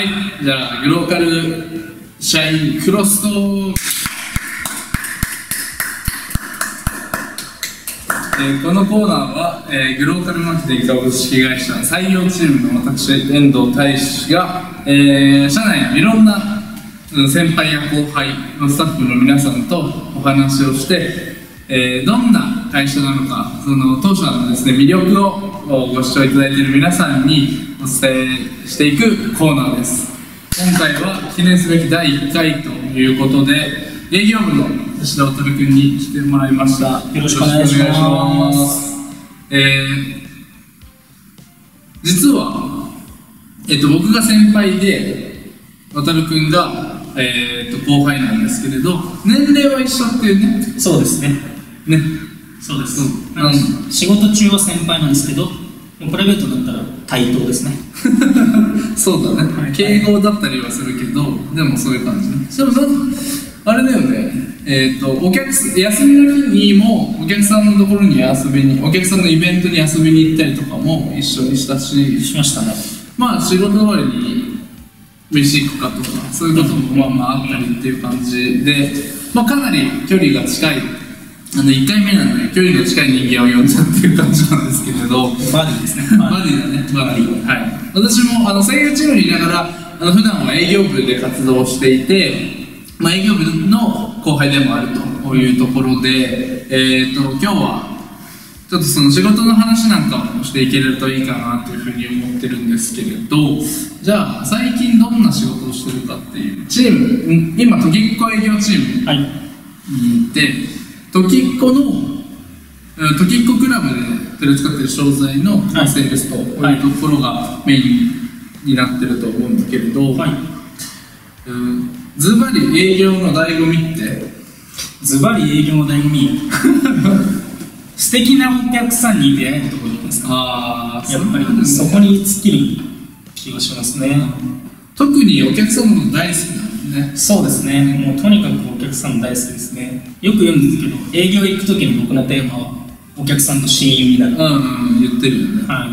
はい、じゃあ、グローカル社員クロストー。えーこのコーナーは、えーグローカルマーケティング株式会社採用チームの私、遠藤大志が、えー社内のいろんな先輩や後輩のスタッフの皆さんとお話をして、えーどんな会社なのか、その当社のですね、魅力をご視聴いただいている皆さんにお伝えしていくコーナーです。今回は記念すべき第1回ということで、営業部の吉田渉君に来てもらいました。よろしくお願いします。えー実は、えっと、僕が先輩で、渉君が、えーっと後輩なんですけれど、年齢は一緒っていうね、そうですね。ね、そうです。うん仕事中は先輩なんですけど、プライベートだったら対等ですね。そうだね、はい敬語だったりはするけど、でもそういう感じね。でもあれだよね、えっ、と、お客さん、休みの日にも、お客さんのところに遊びに、お客さんのイベントに遊びに行ったりとかも一緒にしたし、しましたね。まあ仕事終わりに飯行くかとか、そういうこともまあまああったりっていう感じで、まあかなり距離が近い、あの1回目なんで距離の近い人間を呼んじゃってる感じなんですけれど、バディですね。バディだね、バディ。はい。私も、あの、声優チームにいながら、あの、普段は営業部で活動していて、まあ、営業部の後輩でもあるというところで、えっ、と、今日は、ちょっとその仕事の話なんかもしていけるといいかなというふうに思ってるんですけれど、じゃあ、最近どんな仕事をしてるかっていう、チーム、ん今、時っこ営業チームはい。に行って、時っこの、うん時っこクラブで取り扱っている商材の、セールスというはいところがメインになってると思うんだけれど、はい。うんズバリ営業の醍醐味って、ズバリ営業の醍醐味？素敵なお客さんに出会えるところですか？あやっぱりそこに尽きる気がしますね。特にお客様の大好きなのね。そうですね。もうとにかくお客さん大好きですね。よく言うんですけど、営業行く時の僕のテーマは、お客さんと親友になる。うん、うん、言ってるよね。はい。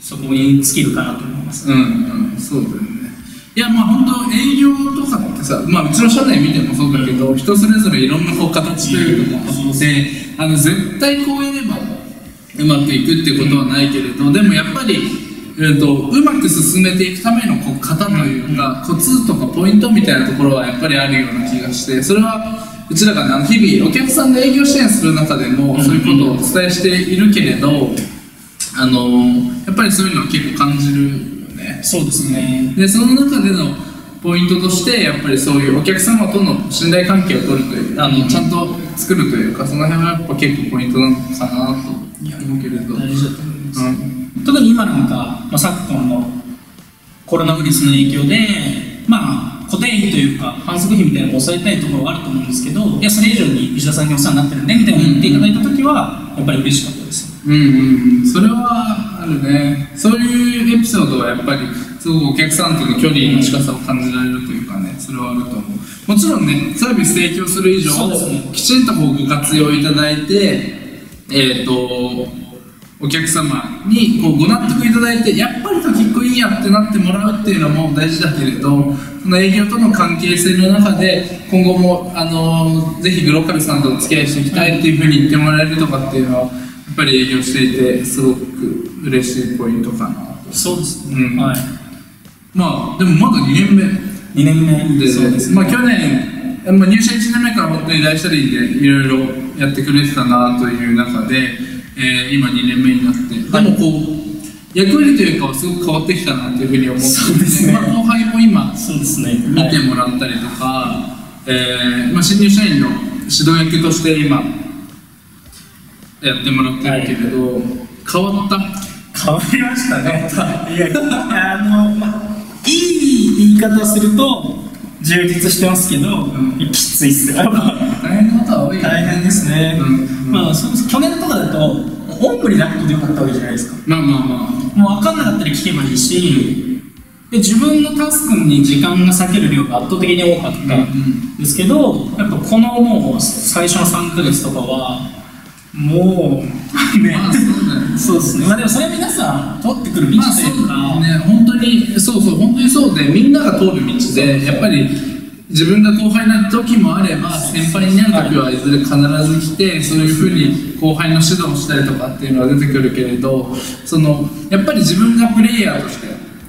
そこに尽きるかなと思います。うん、うん、そうだよね。いや、まあ本当営業とかってさ、まあうちの社内見てもそうだけど、人それぞれいろんなこう形というかもあって、あの、絶対こうやればうまくいくっていうことはないけれど、でもやっぱり、うんと、うまく進めていくためのこう型というか、コツとかポイントみたいなところはやっぱりあるような気がして、それは、うちらがね日々お客さんで営業支援する中でも、そういうことをお伝えしているけれど、あのやっぱりそういうのは結構感じるよね。そうですね。でその中でのポイントとしてやっぱりそういうお客様との信頼関係を取るというあのちゃんと作るというかその辺はやっぱ結構ポイントなのかなと思うけれど、大事だと思います。うん。特に今なんか、まあ、昨今のコロナウイルスの影響で、まあ、固定費というか反則費みたいなのを抑えたいところはあると思うんですけどいやそれ以上に石田さんにお世話になってるねみたいなのを言っていただいた時はやっぱり嬉しかったです。うんうんうん。それはあるね。そういうエピソードはやっぱりすごくお客さんとの距離の近さを感じられるというかねそれはあると思う。もちろんねサービス提供する以上ね。きちんとこうご活用いただいてえっ、とお客様にこうご納得いただいてやっぱり時っこいいやってなってもらうっていうのも大事だけれどその営業との関係性の中で今後もあのぜひグローカルさんとお付き合いしていきたいっていうふうに言ってもらえるとかっていうのはやっぱり営業していてすごく嬉しいポイントかなと。そうですうん。はい。まあでもまだ2年目。2年目。でそうですまあ、去年、まあ、入社1年目から本当に大車輪でいろいろやってくれてたなという中で、えー今2年目になって、でもこう役割というかはすごく変わってきたなというふうに思ってそうですね。まあ、後輩も今そうですね。見てもらったりとか、えーまあ、新入社員の指導役として今やってもらってるけれど、変わった？変わりましたね。いやあの、まあ、いい言い方すると充実してますけど、ん。きついっす。よ変なことは多いよね。大変ですね、うん。まあそ去年とかだとおんぶに抱っこでよかったわけじゃないですか。まあまあまあ。もう分かんなかったら聞けばいいしで自分のタスクに時間が割ける量が圧倒的に多かったんですけど、やっぱこのもう最初の3ヶ月とかはもう ね、まあそうですね。まあでもそれは皆さん通ってくる道まあそといううか、ね。本当にそうそう本当にそうでみんなが通る道でやっぱり自分が後輩になる時もあれば先輩になる時はいずれ必ず来てそういうふうに後輩の指導をしたりとかっていうのは出てくるけれどそのやっぱり自分がプレイヤーとして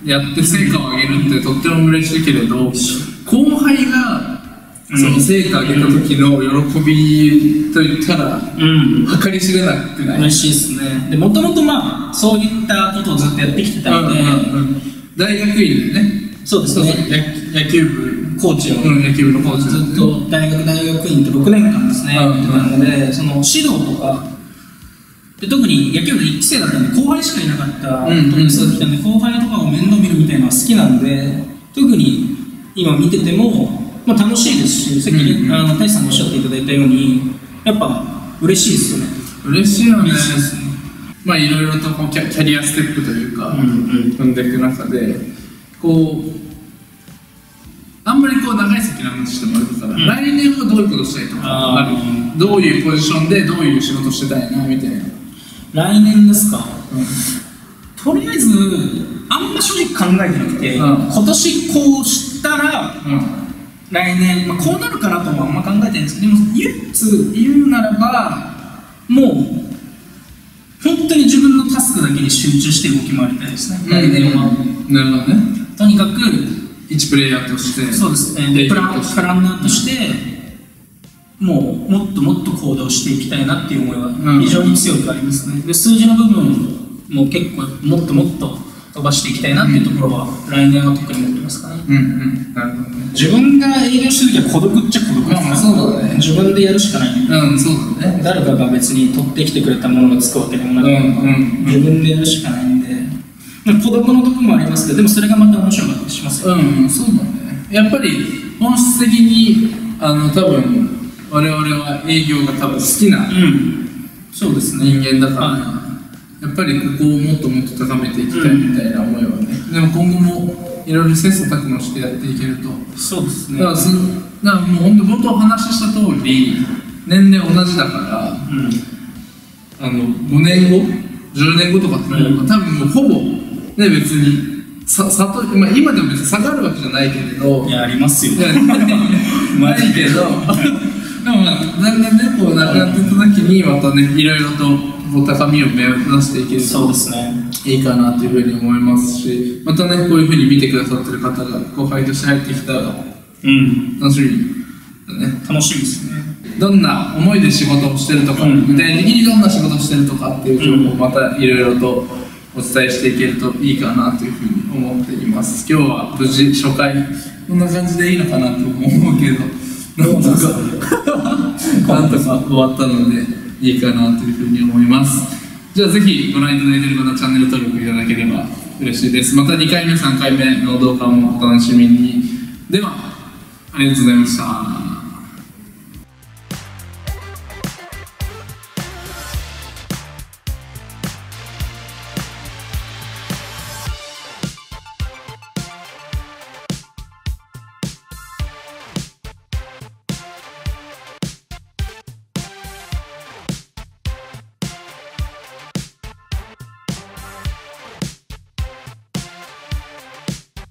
やって成果を上げるってとっても嬉しいけれど後輩がその成果を上げた時の喜びといったらうん。計り知れなくない。嬉しいですね。でもともとまあそういったことをずっとやってきてたので、うんうんうん。大学院でねそうですね。野野球部コーチをうん。野球部のコーチ。ずっと大学大学院と6年間ですね、うんやってたのでその指導とかで特に野球部の1期生だったんで後輩しかいなかったうん。時に育ったんで後輩とかを面倒見るみたいなのが好きなんで特に今見てても、まあ、楽しいですしさっきね、うんうん。あの大志さんがおっしゃっていただいたようにやっぱ嬉しいですよね。嬉しいよね嬉しいですね。まあいろいろとこうキャキャリアステップというか、うんうん。踏んでいく中でこうあんまりこう長い先の話してもあれだから、うん。来年はどういうことしたいとかどういうポジションでどういう仕事してたいなみたいな、来年ですか？とりあえずあんま正直考えてなくて、うん。今年こうしたらうん。来年、まあ、こうなるかなともあんま考えてないんですけどでも唯一言うならばもう本当に自分のタスクだけに集中して動き回りたいですね、来年は。なるほどねとにかく一プレイヤーとして。そうです。ねプランプランナーとしてもうもっともっと行動していきたいなっていう思いうん。は非常に強くありますね。で数字の部分も結構もっともっと飛ばしていきたいなっていうところは来年は特に思ってますかね。うんうん。なるほどね。自分が営業してる時は孤独っちゃ孤独まあまあそうだね。自分でやるしかないうんそうだね。誰かが別に取ってきてくれたものがつくわけでもなく、うんうん自分でやるしかないんで、まあ、孤独のところもありますけどでもそれがまた面白かったりしますよ、うんそうだね。やっぱり本質的にあの多分我々は営業が多分好きなうん。そうですね。人間だから、はやっぱりここをもっともっと高めていきたいみたいな思いはね、でも今後もいろいろ切磋琢磨してやっていけると。そうですね。だからそだからもう本当冒頭お話しした通り年齢同じだからうん。あの5年後？10年後とかってなれば、うん。多分もうほぼね別にささと、まあ、今でも別に下がるわけじゃないけれど。いやありますよ。ないけど、で。もまあ、だんだんね、こう、なくなっていった時に、またね、いろいろと、こう、高みを目指していけるそうとですね。いいかなというふうに思いますし、またね、こういうふうに見てくださってる方が、後輩として入ってきたら、うん。楽しみだね。楽しみですね。どんな思いで仕事をしてるとか、うん。具体的にどんな仕事をしてるとかっていう情報をまたいろいろとお伝えしていけるといいかなというふうに思っています。今日は無事初回、こんな感じでいいのかなと思うけど、なんとか、なんとか終わったのでいいかなというふうに思います。じゃあぜひご覧いただいている方、チャンネル登録いただければ嬉しいです。また2回目、3回目の動画もお楽しみに。では、ありがとうございました。